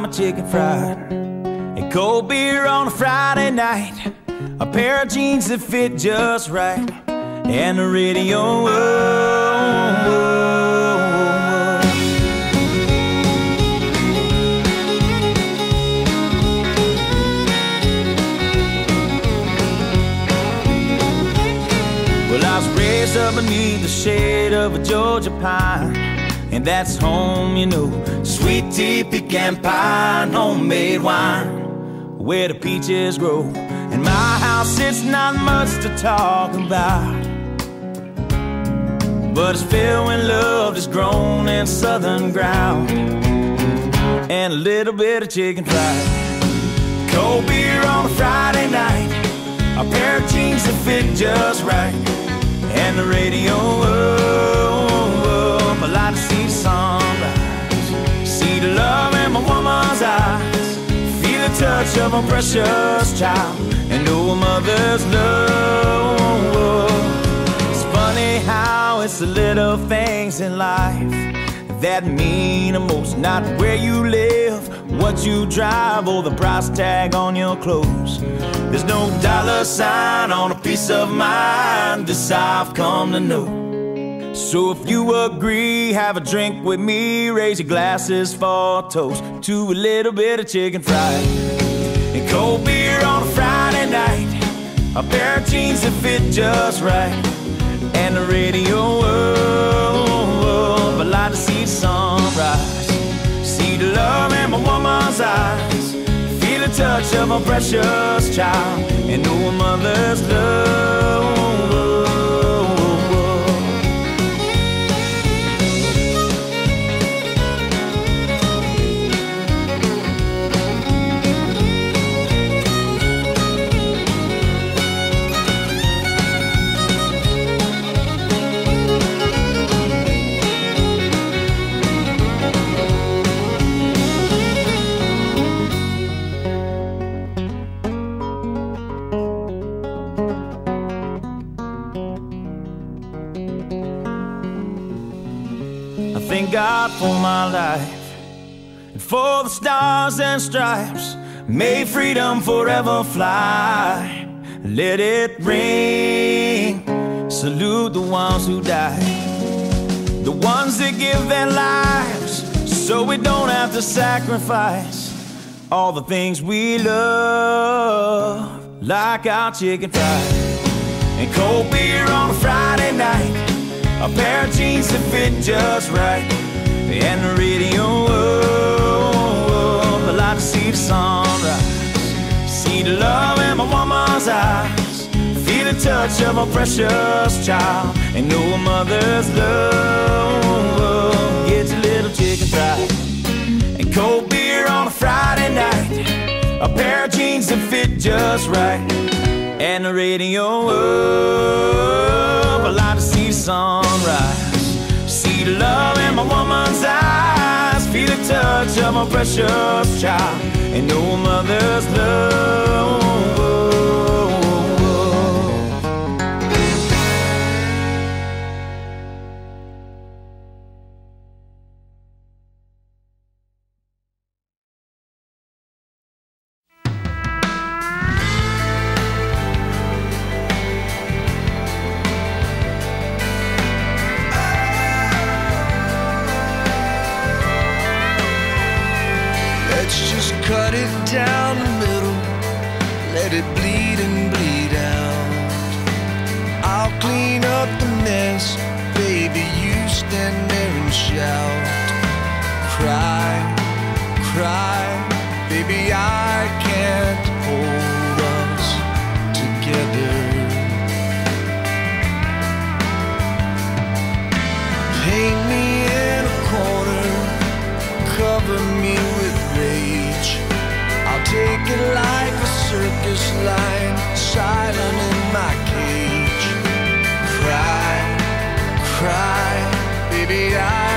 my chicken fried. And cold beer on a Friday night. A pair of jeans that fit just right. And the radio. Oh, oh, oh. Well, I was raised up beneath the shade of a Georgia pine. And that's home, you know. Sweet tea, pecan pie, homemade wine. Where the peaches grow. In my house, it's not much to talk about. But it's filled when love is grown in southern ground. And a little bit of chicken fried. Cold beer on a Friday night. A pair of jeans that fit just right. And the radio touch of a precious child. And know a mother's love. It's funny how it's the little things in life that mean the most. Not where you live, what you drive, or the price tag on your clothes. There's no dollar sign on a peace of mind. This I've come to know. So if you agree, have a drink with me. Raise your glasses for a toast to a little bit of chicken fried and cold beer on a Friday night. A pair of jeans that fit just right, and the radio up. I like to see the sunrise, see the love in my woman's eyes, feel the touch of a precious child, and know a mother's love. God for my life and for the stars and stripes. May freedom forever fly. Let it ring. Salute the ones who died, the ones that give their lives so we don't have to sacrifice all the things we love, like our chicken fried and cold beer on a Friday night. A pair of jeans that fit just right, and the radio oh, up. I like to see the sunrise, see the love in my woman's eyes, feel the touch of a precious child, and know a mother's love. Get your little chicken fried and cold beer on a Friday night, a pair of jeans that fit just right, and the radio up. Precious child, and a mother's love. Like a circus line, silent in my cage. Cry, cry, baby, I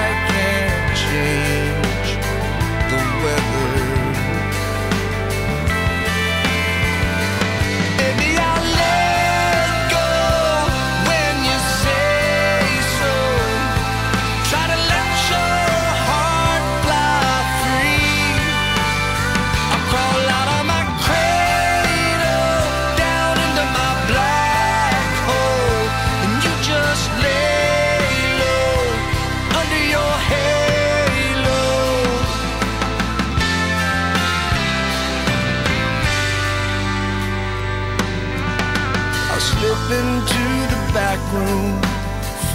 into the back room,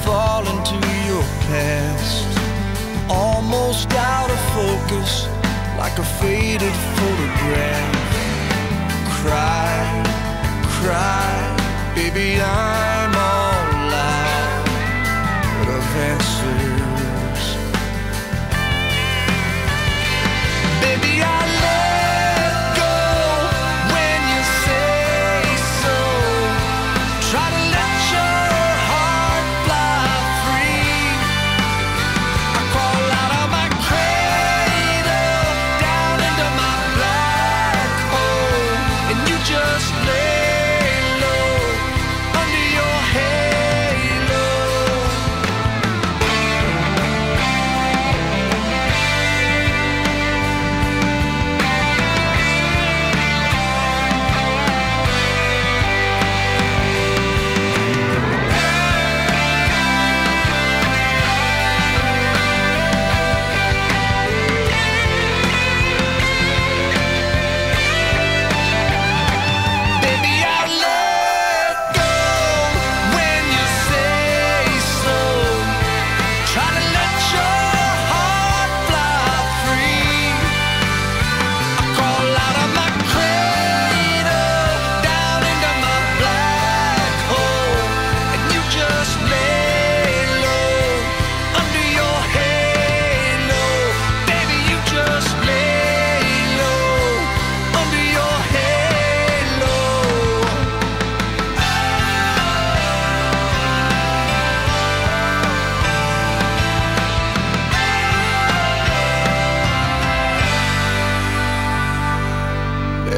fall into your past. Almost out of focus, like a faded photograph. Cry, cry, baby, I'm.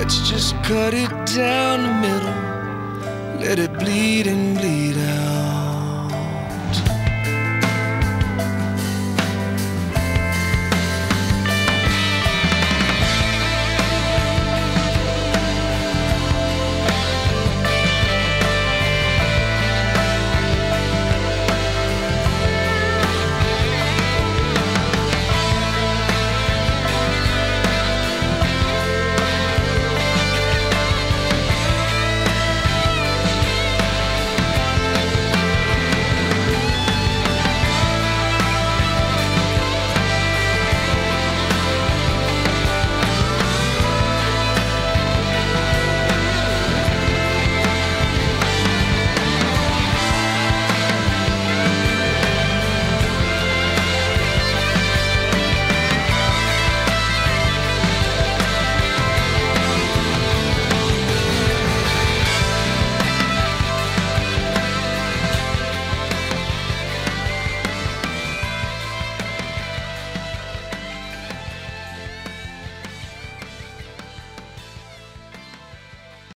Let's just cut it down the middle, let it bleed and bleed out.